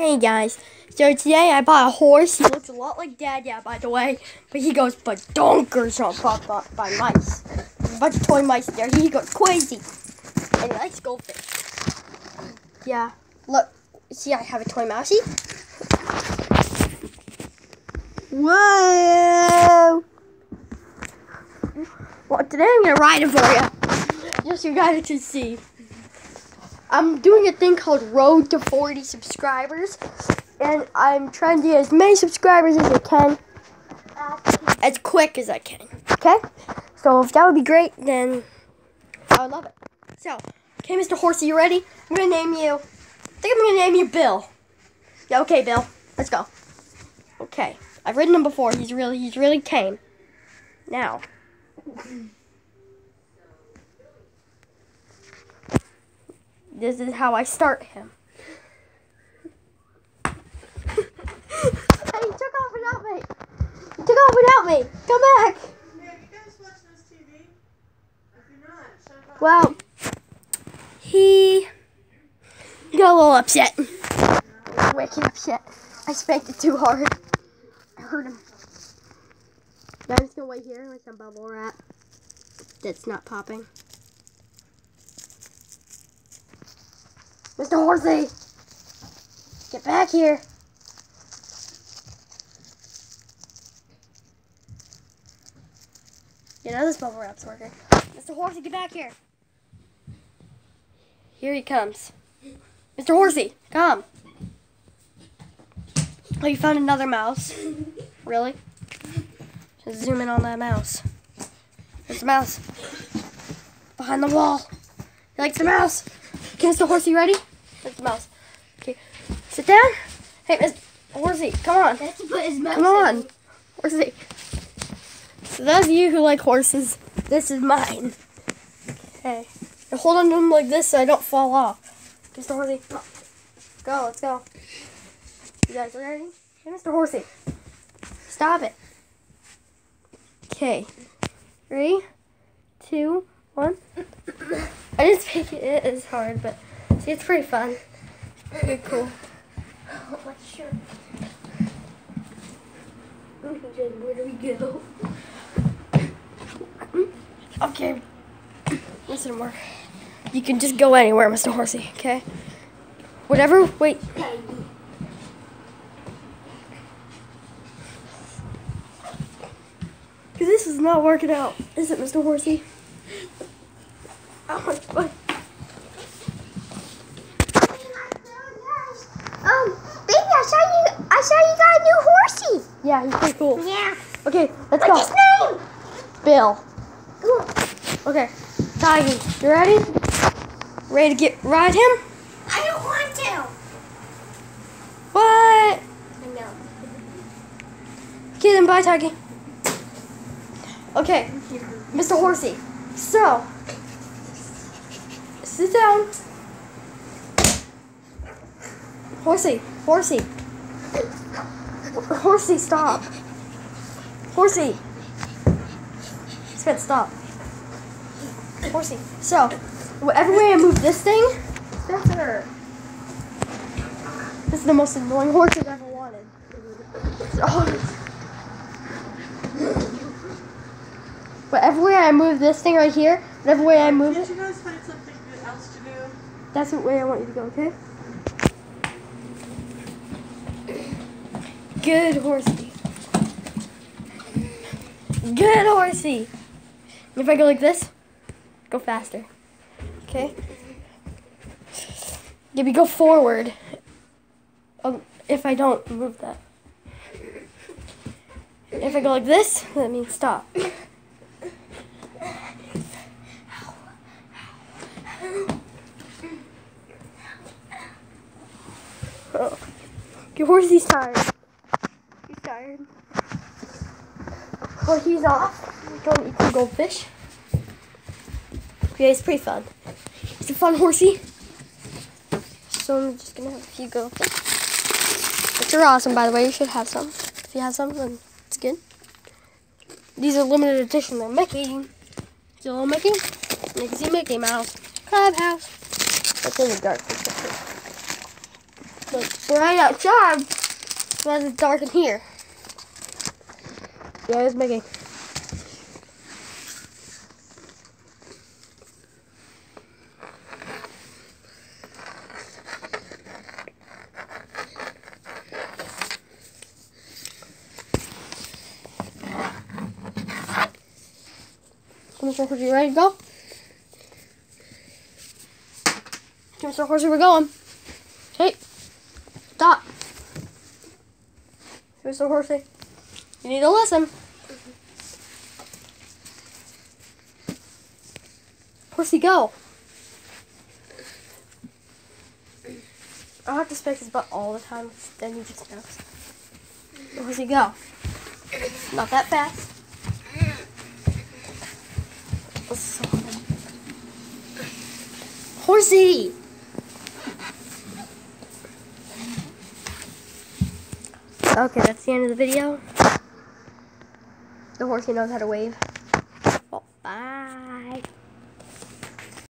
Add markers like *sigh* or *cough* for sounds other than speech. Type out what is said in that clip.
Hey guys, so today I bought a horse. He looks a lot like Dad, yeah, by the way, but he goes badonkers on by, by, by mice. A bunch of toy mice there. He goes crazy, and likes goldfish. Yeah, look, see, I have a toy mousey. Whoa! Well, today I'm gonna ride it for you, just you guys can see. I'm doing a thing called Road to 40 subscribers, and I'm trying to get as many subscribers as I can, as quick as I can. Okay? So if that would be great, then I would love it. So, okay, Mr. Horsey, you ready? I'm gonna name you. I think I'm gonna name you Bill. Yeah, okay, Bill. Let's go. Okay, I've ridden him before. He's really, he's really tame. Now. This is how I start him. hey, he took off without me. He took off without me. Come back. Yeah, you guys watch this TV? If you're not. Well, he got a little upset. Wicked upset. I spanked it too hard. I hurt him. Now I'm just gonna wait here with some bubble wrap that's not popping. Mr. Horsey! Get back here! You know this bubble wrap's working. Mr. Horsey, get back here! Here he comes. Mr. Horsey, come! Oh, you found another mouse. Really? Just zoom in on that mouse. There's a mouse. Behind the wall. He likes the mouse. Okay, Mr. Horsey, ready? There's the mouse. Okay, sit down. Hey, Mr. Horsey, come on. That's put his mouse Come on. Horsey. So those of you who like horses, this is mine. Okay. Now hold on to them like this so I don't fall off. Mr. Horsey. Go, let's go. You guys ready? Hey, Mr. Horsey. Stop it. Okay. Three, two, one. I didn't think it is hard, but it's pretty fun. Pretty cool. Oh, my shirt. Where do we go? Okay. Listen more. You can just go anywhere, Mr. Horsey, okay? Whatever, wait. Because this is not working out, is it, Mr. Horsey? Oh my god. Um, baby, I saw you. I saw you got a new horsey. Yeah, he's pretty cool. Yeah. Okay, let's What's go. his name? Bill. Cool. Okay, Tiggy, you ready? Ready to get ride him? I don't want to. What? I know. Okay, then bye, Tiggy. Okay, Mr. Horsey. So, sit down. Horsey, Horsey. Horsey, stop. Horsey. Spit, stop. Horsey. So, whatever way I move this thing, her. This is the most annoying horse I've ever wanted. *laughs* So, whatever way I move this thing right here, whatever way I move it, you guys find something else to do? that's the way I want you to go, okay? Good horsey. Good horsey. If I go like this, go faster. Okay? Maybe go forward. Um, if I don't move that. If I go like this, that means stop. Oh. Your horsey's tired. Tired. Well, he's off. Go eat some goldfish. Yeah, it's pretty fun. It's a fun horsey. So I'm just gonna have a few goldfish. Which are awesome, by the way. You should have some. If you have some, then it's good. These are limited edition. They're Mickey. Little Mickey? You Mickey Mouse. Clubhouse. That's in the dark. Look bright outside. Why is it dark in here? Yeah, it's making. Mr. Horsey, you ready to go? Come, Mr. Horsey, we're going. Hey, stop. Mr. Horsey, you need to listen. Horsey, go. I have to spank his butt all the time, then he just knows. Horsey, go. Not that fast. Horsey! Okay, that's the end of the video. The horsey knows how to wave.